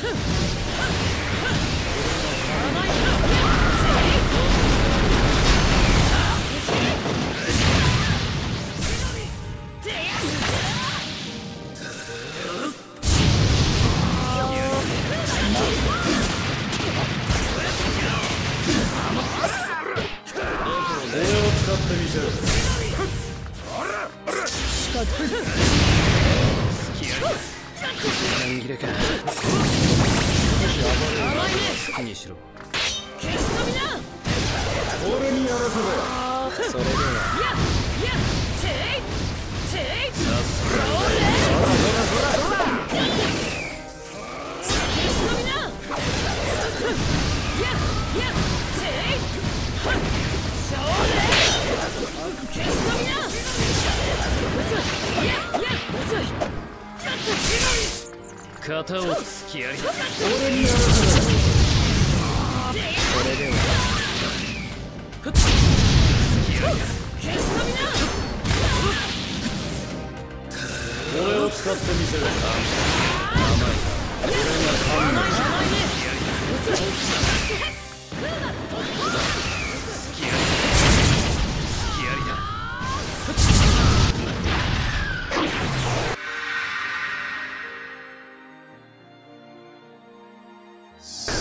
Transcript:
しかれか少し暴れるにしろ消し飛びな俺にやらせろ。それでは。ややチェイチェイさっさそれ消し飛びなやや。チェ型をつきやり。俺にやらそれでは。消し飛びな俺を使ってみせる甘い Peace.